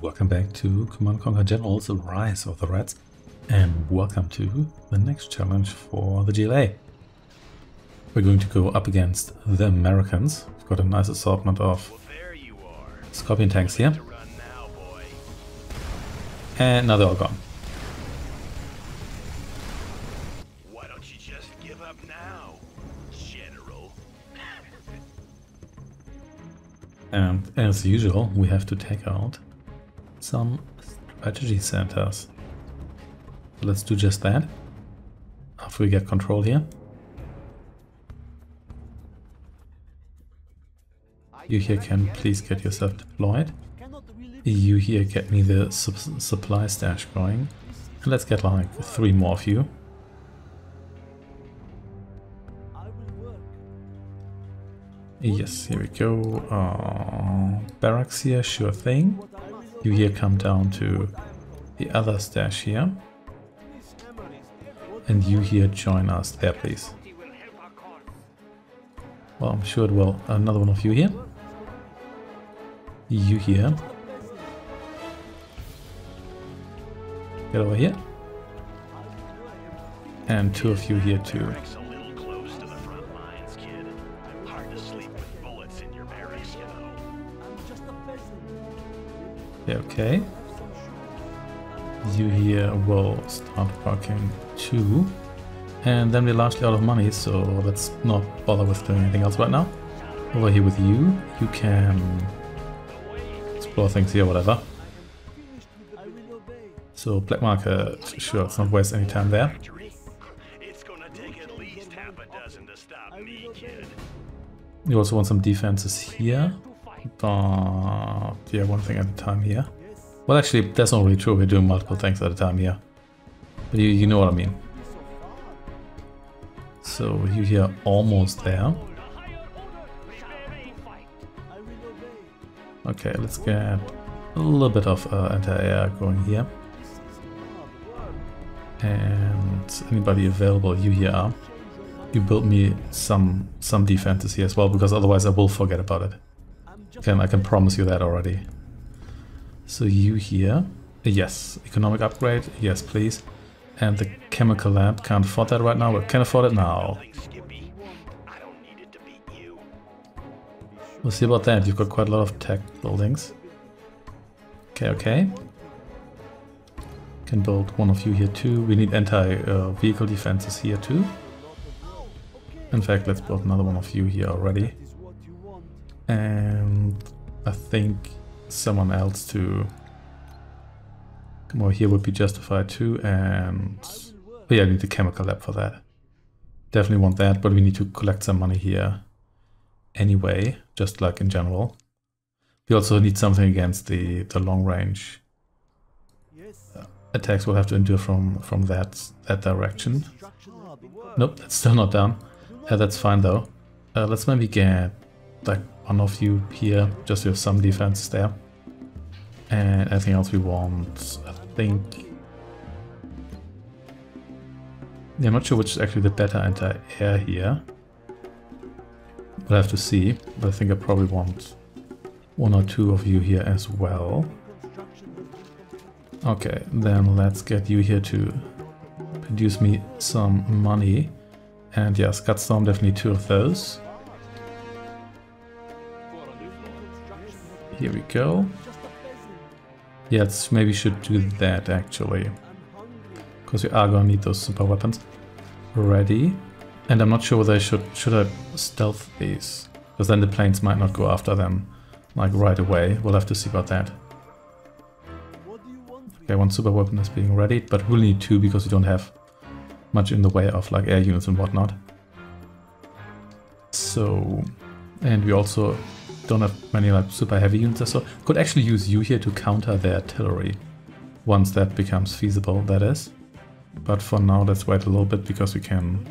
Welcome back to Command Conquer Generals Rise of the Reds and welcome to the next challenge for the GLA. We're going to go up against the Americans. We've got a nice assortment of Scorpion tanks here. And now they're all gone. Why don't you just give up now, General? And as usual, we have to take out some strategy centers. Let's do just that. After we get control here. You here can please get yourself deployed. You here get me the sup supply stash going. And let's get like three more of you. Yes, here we go. Uh, barracks here, sure thing. You here come down to the other stash here. And you here join us there, please. Well, I'm sure it will. Another one of you here. You here. Get over here. And two of you here too. Okay. You here will start working too. And then we're largely out of money, so let's not bother with doing anything else right now. Over here with you, you can explore things here, whatever. So black market, sure, let's not waste any time there. It's. You also want some defenses here. But yeah, one thing at a time here. Well, actually, that's not really true. We're doing multiple things at a time here. But you, you know what I mean. So you here almost there. Okay, let's get a little bit of uh, anti-air going here. And anybody available, you here are. You build me some some defenses here as well, because otherwise I will forget about it. Can I can promise you that already. So you here, yes, economic upgrade, yes please. And the chemical lab can't afford that right now, but can afford it now. We'll see about that. You've got quite a lot of tech buildings. Okay, okay. Can build one of you here too. We need anti-vehicle uh, defenses here too. In fact, let's build another one of you here already. And I think someone else to come over here would be justified too. And oh yeah, I need the chemical lab for that. Definitely want that, but we need to collect some money here anyway, just like in general. We also need something against the, the long range uh, attacks we'll have to endure from, from that, that direction. Nope, that's still not done. That's fine though. Uh, let's maybe get like one of you here, just with some defense there. And anything else we want, I think... Yeah, I'm not sure which is actually the better anti-air here. We'll have to see, but I think I probably want one or two of you here as well. Okay, then let's get you here to produce me some money. And yeah, Scudstorm, definitely two of those. Here we go. Yes, maybe should do that actually. Because we are gonna need those super weapons. Ready. And I'm not sure whether I should should I stealth these. Because then the planes might not go after them like right away. We'll have to see about that. Okay, one super weapon is being readied, but we'll need two because we don't have much in the way of like air units and whatnot. So, and we also don't have many like super heavy units, so could actually use you here to counter their artillery once that becomes feasible, that is. But for now, let's wait a little bit because we can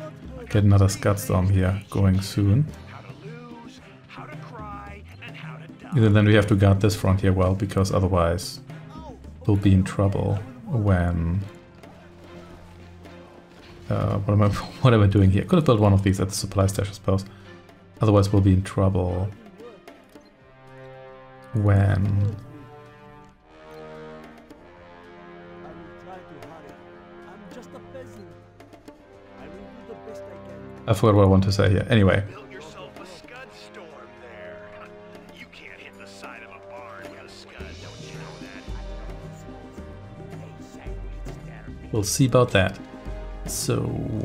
get another Scud Storm here going soon. Either then we have to guard this front here well, because otherwise we'll be in trouble when... Uh, what, am I, what am I doing here? Could have built one of these at the supply stash, I suppose. Otherwise we'll be in trouble when I forgot what I want to say here. Anyway. We'll see about that. So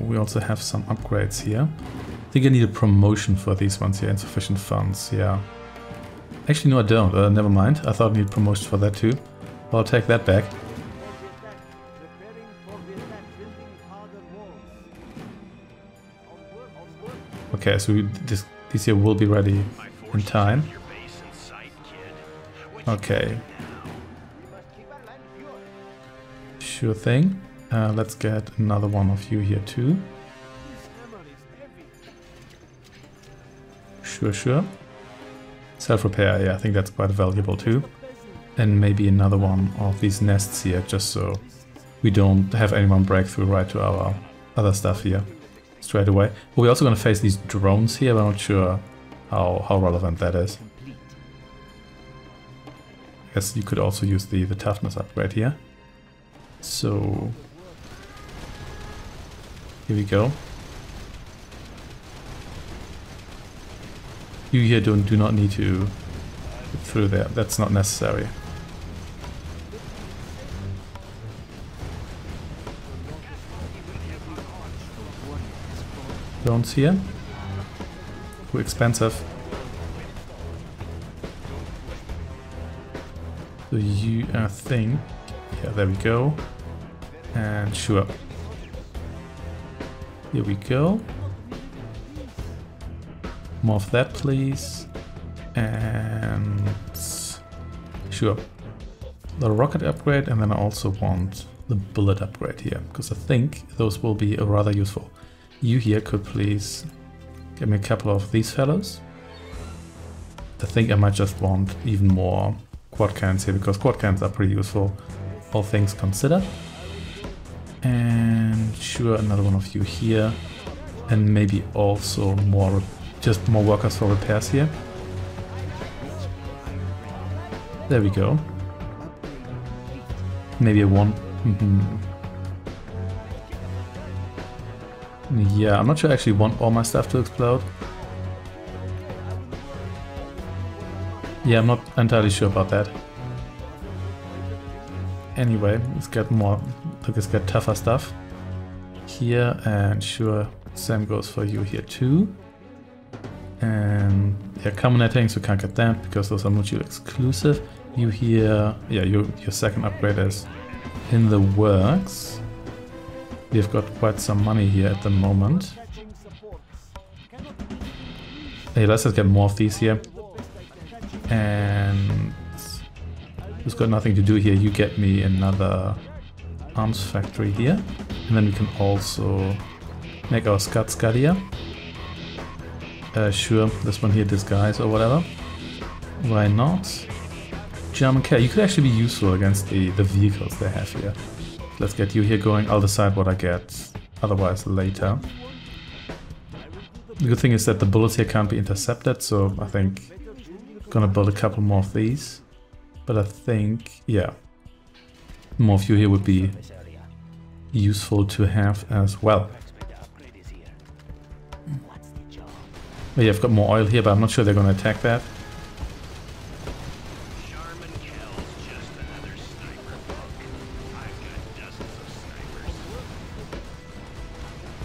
we also have some upgrades here. I think I need a promotion for these ones here. Insufficient funds, yeah. Actually, no, I don't. Uh, never mind. I thought I need promotion for that too. I'll take that back. Okay, so we, this, this here will be ready in time. Okay, sure thing. Uh, let's get another one of you here too. Sure, sure. Self-repair, yeah, I think that's quite valuable too. And maybe another one of these nests here, just so we don't have anyone break through right to our other stuff here straight away. But we're also going to face these drones here, but I'm not sure how, how relevant that is. I guess you could also use the, the toughness upgrade here. So here we go. You here don't do not need to get through there. That's not necessary. Drones here. Too expensive. So you, I think, yeah, there we go. And sure. Here we go. More of that, please. And sure. The rocket upgrade, and then I also want the bullet upgrade here, because I think those will be rather useful. You here could please give me a couple of these fellows. I think I might just want even more quad cans here, because quad cans are pretty useful, all things considered. And sure, another one of you here. And maybe also more, just more workers for repairs here. There we go. Maybe a one. mhm. yeah, I'm not sure I actually want all my stuff to explode. Yeah, I'm not entirely sure about that. Anyway, let's get more, let's get tougher stuff here, and sure, same goes for you here too. And yeah, camo nettings, we can't get that because those are mutually exclusive. You here, yeah, your, your second upgrade is in the works. We've got quite some money here at the moment. Hey, let's just get more of these here. And who's got nothing to do here? You get me another arms factory here. And then we can also make our Scud Scudia. Uh, sure, this one here, disguise or whatever. Why not? Jarmen Kell. You could actually be useful against the, the vehicles they have here. Let's get you here going. I'll decide what I get otherwise later. The good thing is that the bullets here can't be intercepted, so I think I'm gonna build a couple more of these. But I think, yeah, more of you here would be useful to have as well. Yeah, I've got more oil here, but I'm not sure they're gonna attack that. Jarmen Kell's just another sniper punk. I've got dozens of snipers.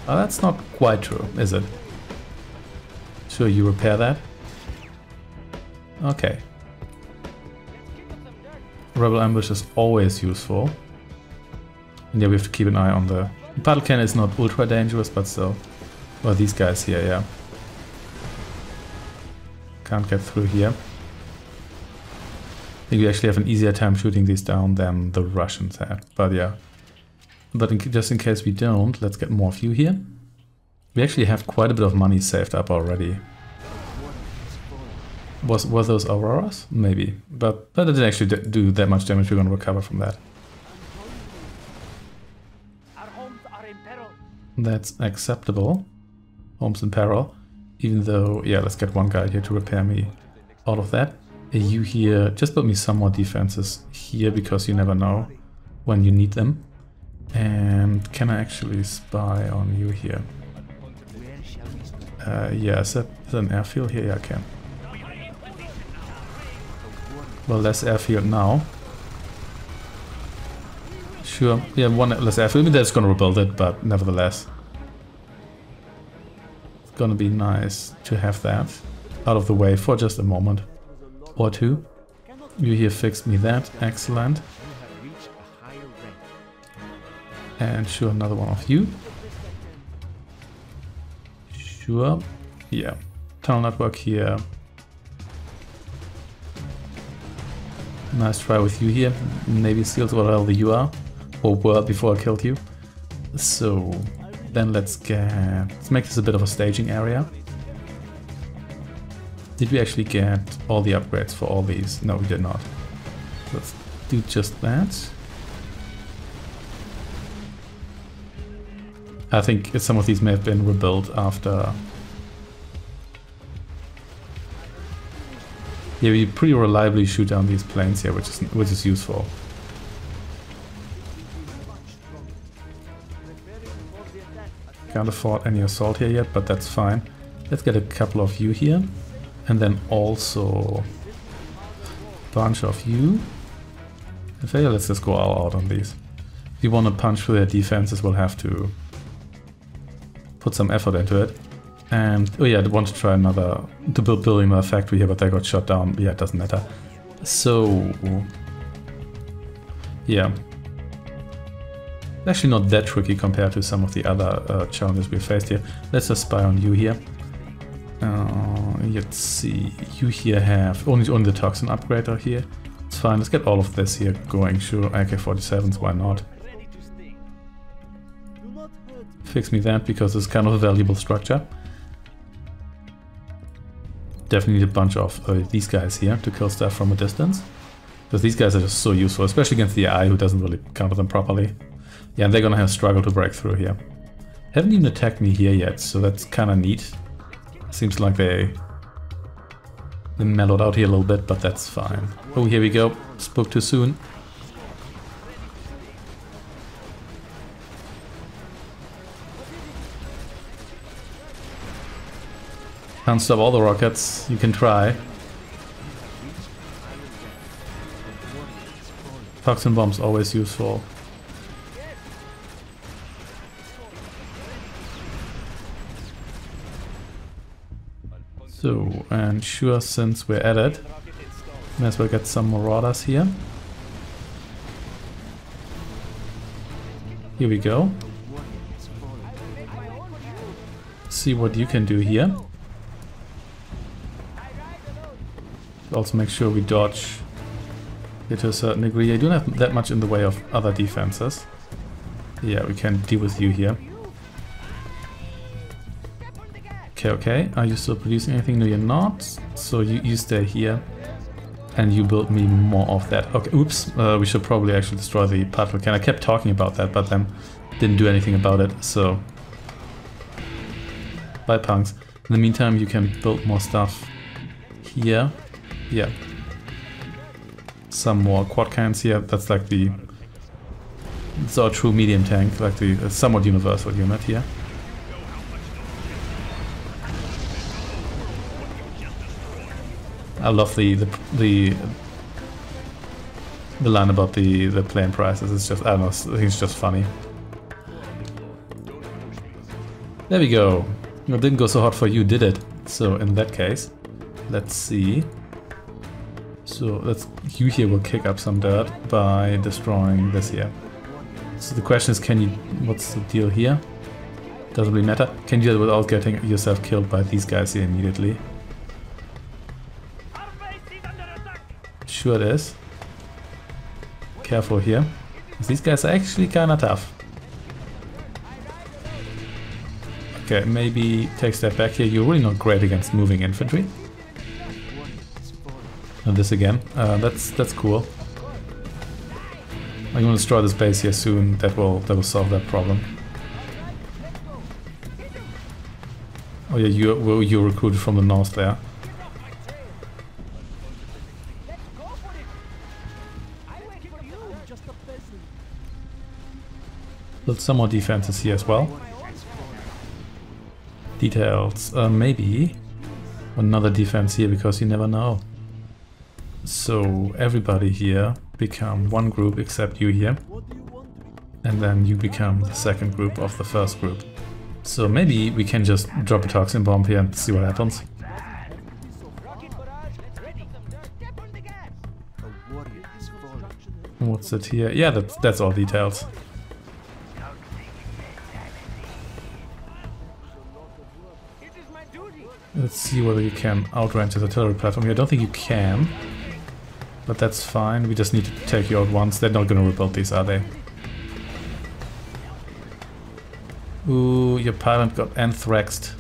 Oh, that's not quite true, is it? Sure, you repair that? Okay. Rebel ambush is always useful. And yeah, we have to keep an eye on the... Battle cannon is not ultra dangerous, but still. Well, these guys here, yeah. Can't get through here. I think we actually have an easier time shooting these down than the Russians had. But yeah. But in, just in case we don't, let's get more of you here. We actually have quite a bit of money saved up already. Was were those auroras? Maybe, but it didn't actually do that much damage. We're gonna recover from that. That's acceptable. Homes in peril. Even though, yeah, let's get one guy here to repair me all of that. You here, just build me some more defenses here because you never know when you need them. And can I actually spy on you here? Uh, yeah, is that is that an airfield here? Yeah, I can. Well, less airfield now. Sure, yeah, one less airfield. I mean, that's gonna rebuild it, but nevertheless. Gonna be nice to have that out of the way for just a moment or two. You here fixed me that, excellent. And sure, another one of you. Sure, yeah. Tunnel network here. Nice try with you here. Navy SEALs, whatever you are. Or were before I killed you. So, then let's get... Let's make this a bit of a staging area. Did we actually get all the upgrades for all these? No, we did not. Let's do just that. I think some of these may have been rebuilt after... Yeah, we pretty reliably shoot down these planes here, which is which is useful. Can't afford any assault here yet, but that's fine. Let's get a couple of you here. And then also a bunch of you. In fact, let's just go all out on these. If you want to punch through their defenses, we'll have to put some effort into it. And, oh yeah, I want to try another, to build building another factory here, but they got shut down. Yeah, it doesn't matter. So, yeah. Actually not that tricky compared to some of the other uh, challenges we faced here. Let's just spy on you here. Uh, let's see, you here have only, only the toxin upgrader here. It's fine, let's get all of this here going, sure, AK-47s, why not? Fix me that because it's kind of a valuable structure. Definitely need a bunch of uh, these guys here to kill stuff from a distance. Because these guys are just so useful, especially against the AI who doesn't really counter them properly. Yeah, they're gonna have struggle to break through here. Haven't even attacked me here yet, so that's kinda neat. Seems like they, they mellowed out here a little bit, but that's fine. Oh, here we go. Spoke too soon. Can't stop all the rockets. You can try. Toxin bombs always useful. So, and sure, since we're at it, may as well get some marauders here. Here we go. See what you can do here. Also make sure we dodge here to a certain degree. I don't have that much in the way of other defenses. Yeah, we can deal with you here. Okay, okay. Are you still producing anything? No, you're not. So you, you stay here. And you build me more of that. Okay, oops. Uh, we should probably actually destroy the particle cannon. I kept talking about that, but then didn't do anything about it. So, bye punks. In the meantime, you can build more stuff here. Yeah. Some more quad cans here. That's like the... It's our true medium tank, like the somewhat universal unit here. I love the the the, the line about the the plane prices. It's just I don't know. It's just funny. There we go. It didn't go so hot for you, did it? So in that case, let's see. So let's you here will kick up some dirt by destroying this here. So the question is, can you? What's the deal here? Doesn't really matter. Can you do it without getting yourself killed by these guys here immediately? Sure it is. Careful here. These guys are actually kinda tough. Okay, maybe take a step back here. You're really not great against moving infantry. And this again. Uh, that's that's cool. I'm gonna destroy this base here soon. That will that will solve that problem. Oh yeah, you you recruited from the north there. Build some more defenses here as well. Details. Uh, maybe another defense here because you never know. So everybody here become one group except you here. And then you become the second group of the first group. So maybe we can just drop a toxin bomb here and see what happens. What's it here? Yeah, that's, that's all details. Let's see whether you can outrange this artillery platform. I don't think you can. But that's fine. We just need to take you out once. They're not gonna rebuild these, are they? Ooh, your pilot got anthraxed.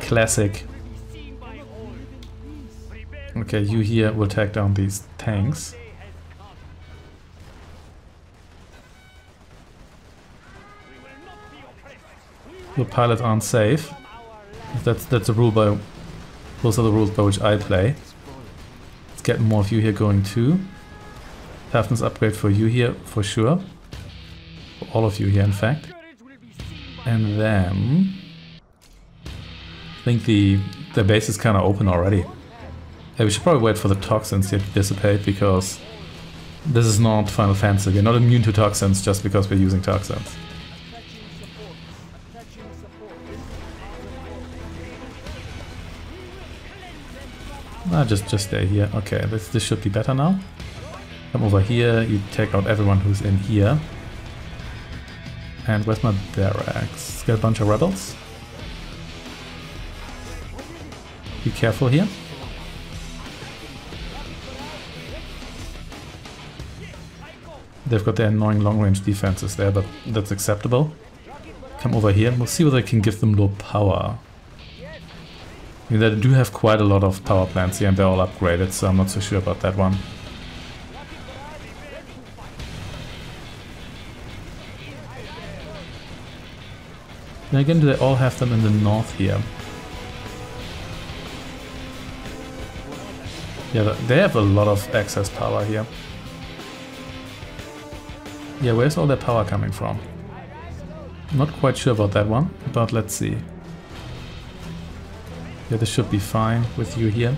Classic. Okay, you here will take down these tanks. Your pilots aren't safe. That's that's a rule by those are the rules by which I play. Let's get more of you here going too. Toughness upgrade for you here for sure. For all of you here in fact. And then I think the the base is kinda open already. Yeah, we should probably wait for the toxins here to dissipate because this is not Final Fantasy. We're not immune to toxins just because we're using toxins. Ah, just just stay here. Okay, this this should be better now. Come over here. You take out everyone who's in here. And where's my barracks? Get a bunch of rebels. Be careful here. They've got their annoying long-range defenses there, but that's acceptable. Come over here. We'll see whether I can give them low power. They do have quite a lot of power plants here and they're all upgraded, so I'm not so sure about that one. Then again, do they all have them in the north here? Yeah, they have a lot of excess power here. Yeah, where's all their power coming from? Not quite sure about that one, but let's see. Yeah, this should be fine with you here.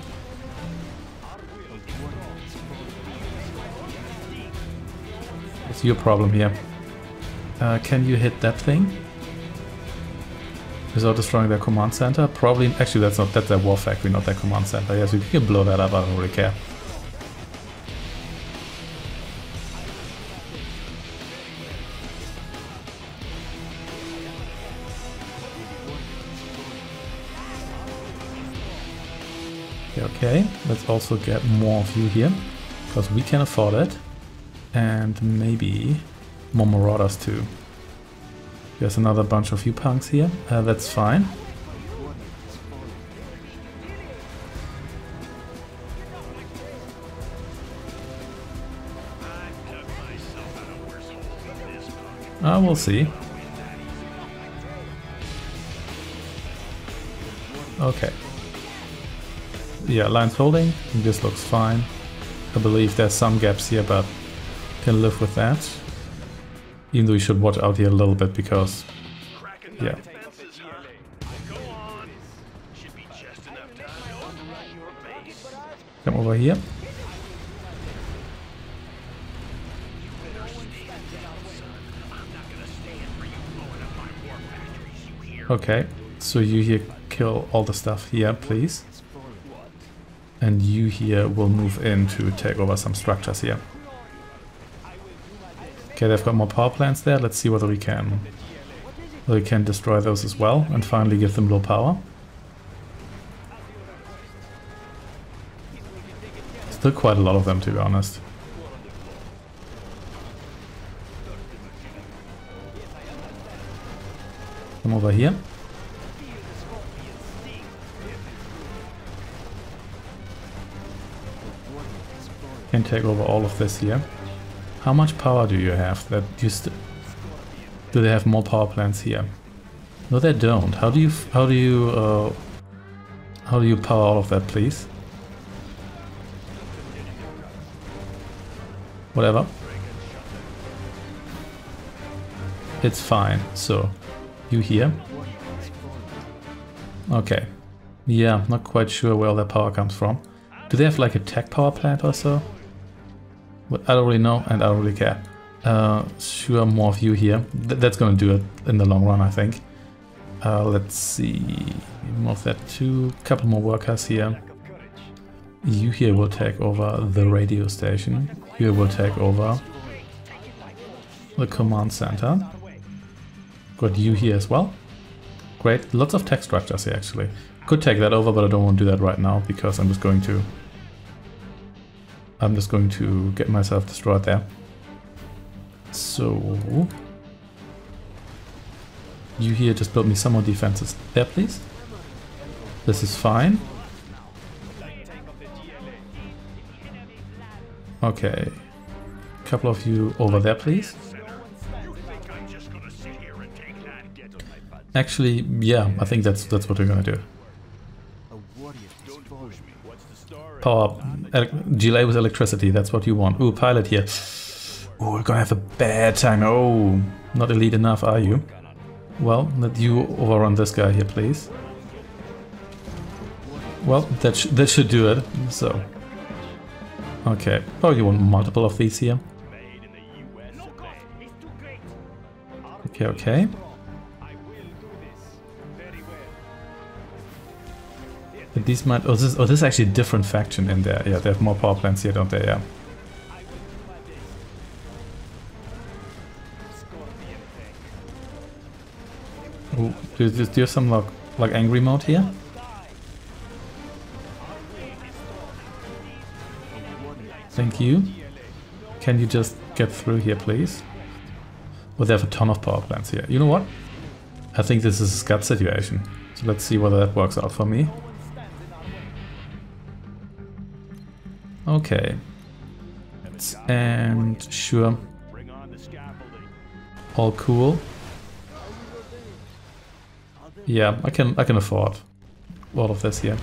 What's your problem here? Uh, can you hit that thing? Without destroying their command center? Probably, actually that's not, that's their war factory, not their command center. Yes, you can blow that up, I don't really care. Okay, let's also get more of you here, because we can afford it. And maybe more marauders too. There's another bunch of you punks here, uh, that's fine. Uh, we'll see. Okay. Yeah, lines holding. This looks fine. I believe there's some gaps here, but can live with that. Even though we should watch out here a little bit because, yeah. Come over here. Okay, so you here kill all the stuff here, please. And you here will move in to take over some structures here. Okay, they've got more power plants there. Let's see whether we can we can destroy those as well and finally give them low power. Still quite a lot of them to be honest. Come over here. Can take over all of this here. How much power do you have that you do they have more power plants here? No, they don't. How do you how do you uh, how do you power all of that, please? Whatever. It's fine. So, you here. Okay. Yeah, not quite sure where all that power comes from. Do they have like a tech power plant or so? But I don't really know and I don't really care. Uh, sure, more of you here. Th that's gonna do it in the long run, I think. Uh, let's see. Move that to couple more workers here. You here will take over the radio station. You will take over the command center. Got you here as well. Great, lots of tech structures here actually. Could take that over, but I don't want to do that right now because I'm just going to... I'm just going to get myself destroyed there. So... You here just build me some more defenses there, please. This is fine. Okay. Couple of you over there, please. Actually, yeah, I think that's that's what we're gonna do. Power. Delay with electricity, that's what you want. Ooh, pilot here. Ooh, we're gonna have a bad time. Oh, not elite enough, are you? Well, let you overrun this guy here, please. Well, that, sh that should do it, so... Okay, oh, you want multiple of these here? Okay, okay. But these might... Oh, this, oh, this is actually a different faction in there. Yeah, they have more power plants here, don't they? Yeah. Ooh, do, do, do you have some like, like angry mode here? Thank you. Can you just get through here, please? Well, they have a ton of power plants here. You know what? I think this is a Scud situation. So let's see whether that works out for me. Okay. And sure. All cool. Yeah, I can I can afford all of this here.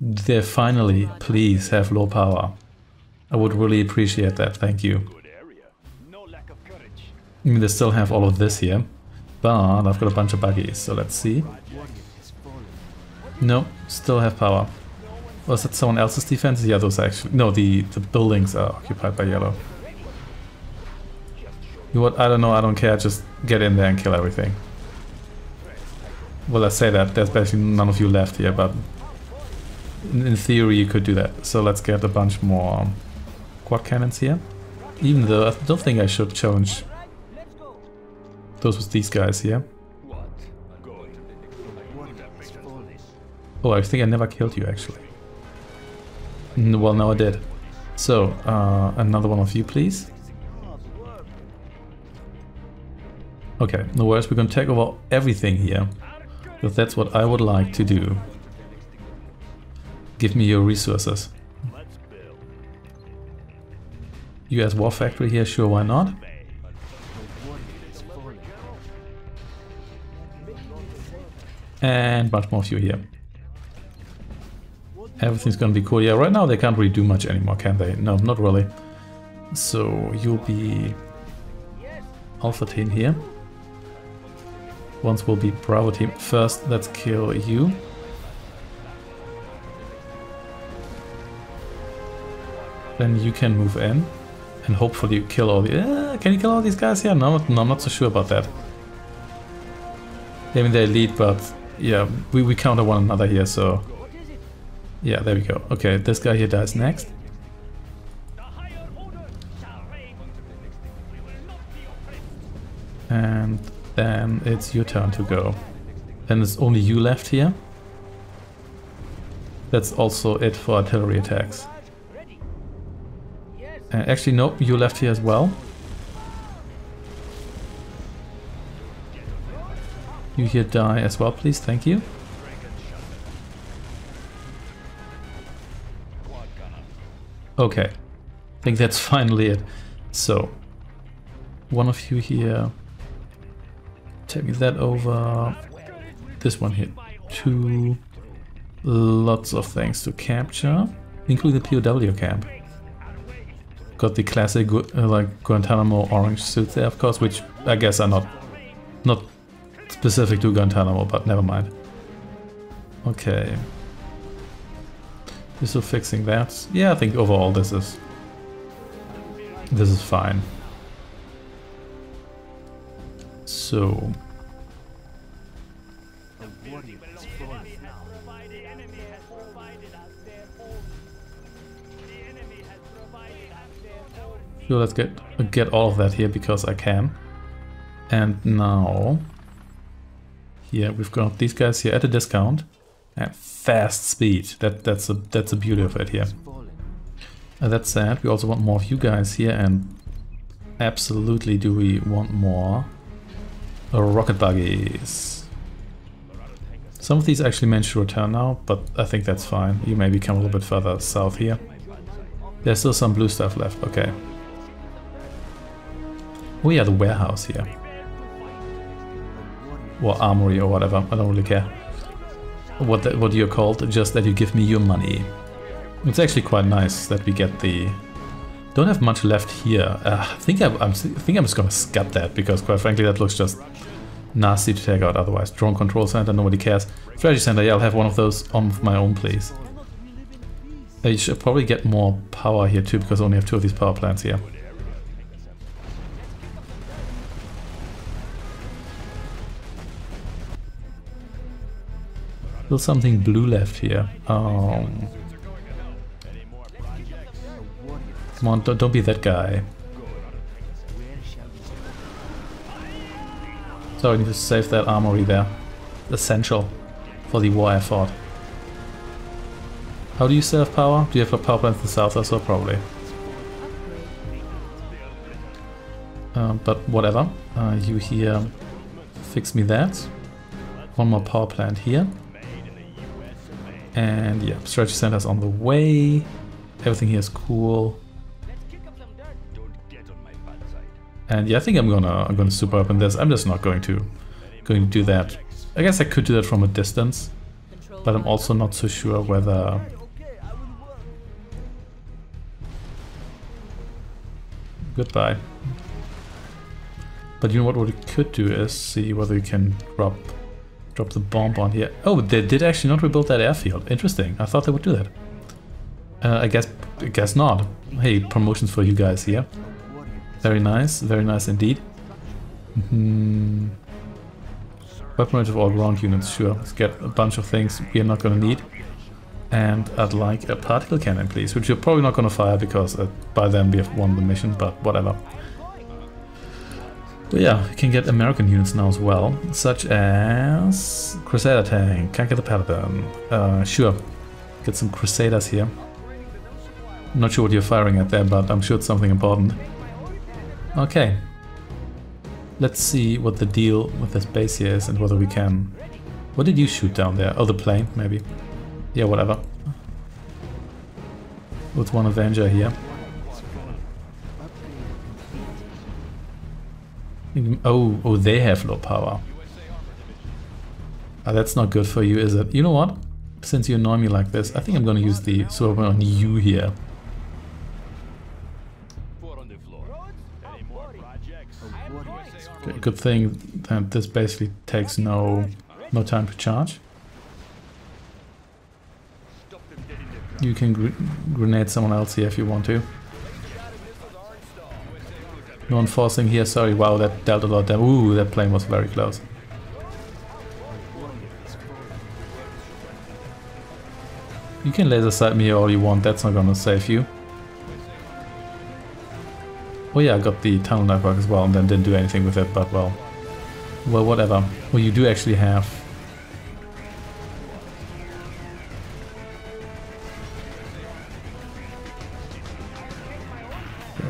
They finally, please, have low power. I would really appreciate that, thank you. I mean, they still have all of this here, but I've got a bunch of buggies, so let's see. No, still have power. Was that someone else's defense? Yeah, those actually... No, the, the buildings are occupied by yellow. You what? I don't know, I don't care, just get in there and kill everything. Well, I say that, there's basically none of you left here, but in theory you could do that. So let's get a bunch more quad cannons here. Even though I don't think I should challenge those with these guys here. Oh, I think I never killed you actually. Well, now I did. So, uh, another one of you, please. Okay, no worries, we're gonna take over everything here. Because that's what I would like to do. Give me your resources. US War Factory here, sure, why not? And much more of you here. Everything's gonna be cool. Yeah, right now they can't really do much anymore, can they? No, not really. So you'll be Alpha team here. Once we'll be Bravo team. First, let's kill you. Then you can move in and hopefully you kill all the... Uh, can you kill all these guys? Yeah, no, no, I'm not so sure about that. I mean, they lead, but yeah, we, we counter one another here, so... Yeah, there we go. Okay, this guy here dies next. And then it's your turn to go. Then it's only you left here. That's also it for artillery attacks. Uh, actually, no, you left here as well. You here die as well, please. Thank you. Okay. I think that's finally it. So, one of you here. Take me that over. This one here. Two. Lots of things to capture, including the POW camp. Got the classic uh, like Guantanamo orange suits there, of course, which I guess are not not specific to Guantanamo, but never mind. Okay. You're still fixing that? Yeah, I think overall this is... This is fine. So... So let's get get all of that here because I can. And now yeah, we've got these guys here at a discount and fast speed. That that's a that's a beauty of it here. Uh, and that said, we also want more of you guys here and absolutely do we want more rocket buggies. Some of these actually managed to return now, but I think that's fine. You maybe come a little bit further south here. There's still some blue stuff left, okay. Oh yeah, the warehouse here. Or armory or whatever, I don't really care. What the, what you're called, just that you give me your money. It's actually quite nice that we get the... Don't have much left here. Uh, I think I'm, I'm, I think I'm just gonna Scud that because quite frankly that looks just nasty to take out otherwise. Drone control center, nobody cares. Strategy center, yeah, I'll have one of those on my own, please. I should probably get more power here too because I only have two of these power plants here. Still something blue left here. Um, come on, don't, don't be that guy. So I need to save that armory there. Essential for the war effort. How do you save power? Do you have a power plant in the south also? Probably. Uh, but whatever. Uh, you here fix me that. One more power plant here. And yeah, strategy center's on the way. Everything here is cool. And yeah, I think I'm gonna I'm gonna super up in this. I'm just not going to going to do that. I guess I could do that from a distance, but I'm also not so sure whether goodbye. But you know what, what we could do is see whether we can drop Drop the bomb on here. Oh, they did actually not rebuild that airfield. Interesting. I thought they would do that. Uh, I guess I guess not. Hey, promotions for you guys here. Very nice. Very nice indeed. Mm -hmm. Weapon of all ground units, sure. Let's get a bunch of things we are not gonna need. And I'd like a particle cannon, please, which you're probably not gonna fire because uh, by then we have won the mission, but whatever. But yeah, you can get American units now as well, such as Crusader Tank, can't get the Paladin. Uh, sure, get some Crusaders here. I'm not sure what you're firing at there, but I'm sure it's something important. Okay. Let's see what the deal with this base here is and whether we can... What did you shoot down there? Oh, the plane, maybe. Yeah, whatever. With one Avenger here. Oh, oh, they have low power. Oh, that's not good for you, is it? You know what? Since you annoy me like this, I think I'm gonna use the server on you here. Okay, good thing that this basically takes no no time to charge. You can gr grenade someone else here if you want to. No enforcing here, sorry, wow, that dealt a lot damage. Ooh, that plane was very close. You can laser sight me all you want, that's not gonna save you. Oh yeah, I got the tunnel network as well and then didn't do anything with it, but well. Well, whatever. Well, you do actually have...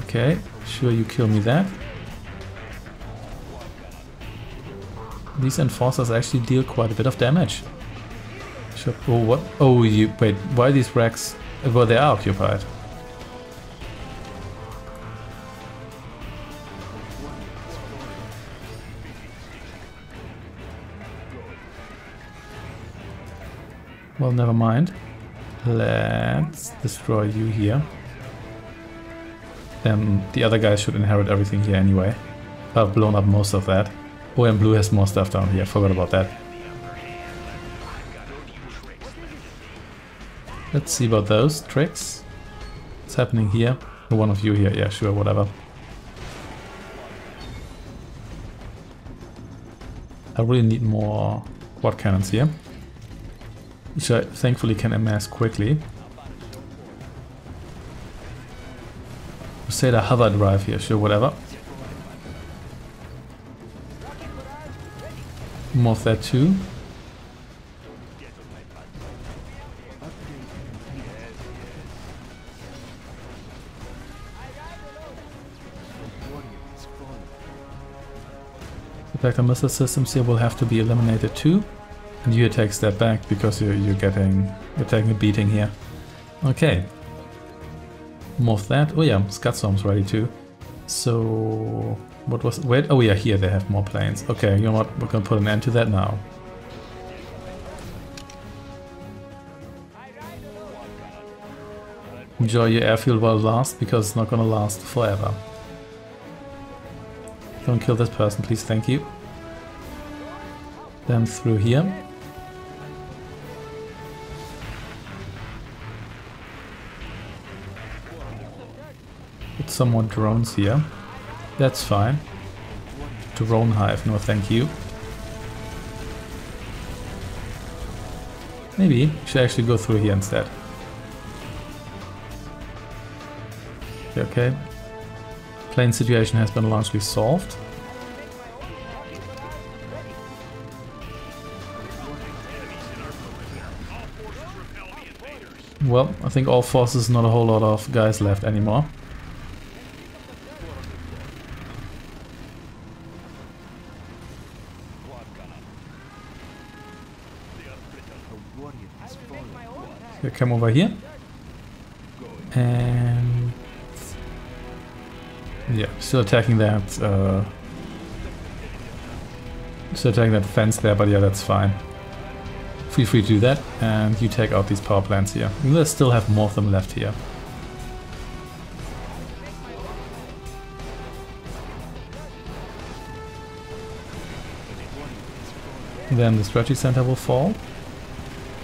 Okay. Sure, you kill me that. These enforcers actually deal quite a bit of damage. Sure. Oh, what? Oh, you wait. Why these racks? Well, they are occupied. Well, never mind. Let's destroy you here. Then the other guys should inherit everything here anyway. I've blown up most of that. Oh, and blue has more stuff down here. I Forgot about that. Let's see about those tricks. What's happening here? One of you here, yeah, sure, whatever. I really need more quad cannons here. Which I thankfully can amass quickly. Crusader hover drive here, sure, whatever. More of that too. The backup missile systems here will have to be eliminated too. And you take step back because you're, you're getting you're taking a beating here. Okay. More of that. Oh yeah, Scud Storm's ready too. So what was wait oh yeah here they have more planes. Okay, you know what? We're gonna put an end to that now. Enjoy your airfield while it lasts because it's not gonna last forever. Don't kill this person, please, thank you. Then through here. Some more drones here. That's fine. Drone hive, no thank you. Maybe we should actually go through here instead. Okay. Plane situation has been largely solved. Well, I think all forces, not a whole lot of guys left anymore. Okay, come over here. And... Yeah, still attacking that... Uh, still attacking that fence there, but yeah, that's fine. Feel free to do that, and you take out these power plants here. We still have more of them left here. Then the strategy center will fall.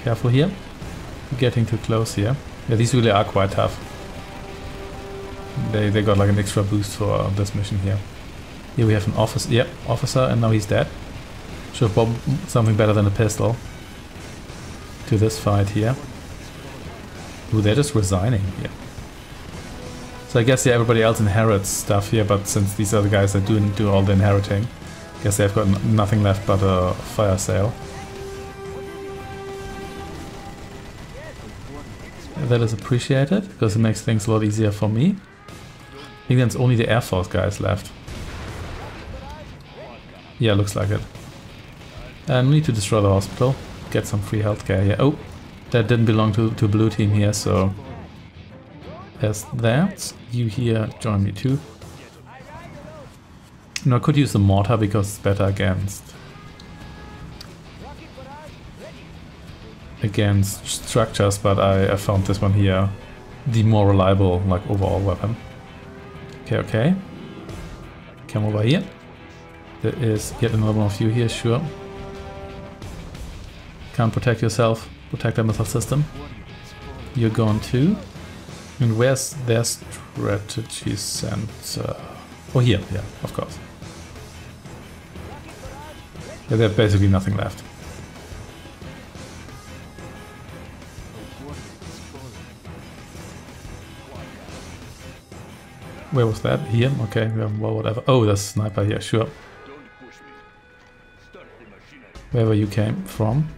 Careful here. Getting too close here. Yeah, these really are quite tough. They, they got like an extra boost for this mission here. Here we have an officer, yep, officer, and now he's dead. Should have bombed something better than a pistol. To this fight here. Ooh, they're just resigning here. So I guess yeah, everybody else inherits stuff here, but since these are the guys that do, do all the inheriting, I guess they've got nothing left but a fire sale. That is appreciated, because it makes things a lot easier for me. I think that's only the Air Force guys left. Yeah, looks like it. We need to destroy the hospital. Get some free healthcare here. Oh, that didn't belong to, to blue team here, so... There's that. You here join me too. No, I could use the mortar because it's better against... Against structures, but I, I found this one here the more reliable, like, overall weapon. Okay, okay. Come over here. There is yet another one of you here, sure. Can't protect yourself. Protect the missile system. You're gone too. And where's their strategy center? Oh, here, yeah, of course. Yeah, there's basically nothing left. Where was that? Here? Okay, well, whatever. Oh, there's sniper here, sure. Wherever you came from.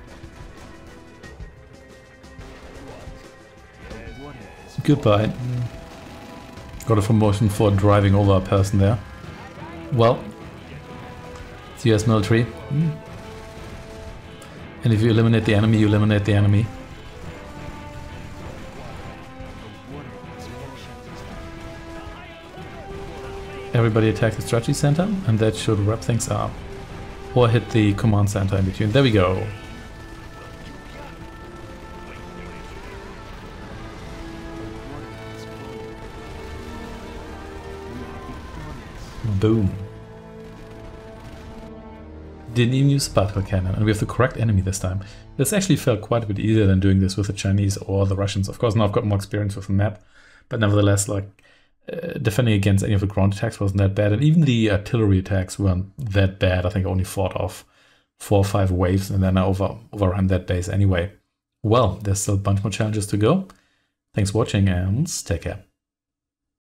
Goodbye. Got a promotion for driving over a person there. Well, it's US military. Hmm. And if you eliminate the enemy, you eliminate the enemy. Everybody attack the strategy center, and that should wrap things up. Or hit the command center in between. There we go. Boom. didn't even use particle cannon, and we have the correct enemy this time. This actually felt quite a bit easier than doing this with the Chinese or the Russians. Of course, now I've got more experience with the map, but nevertheless, like uh, defending against any of the ground attacks wasn't that bad, and even the artillery attacks weren't that bad. I think I only fought off four or five waves, and then I over overran that base anyway. Well, there's still a bunch more challenges to go. Thanks for watching, and take care.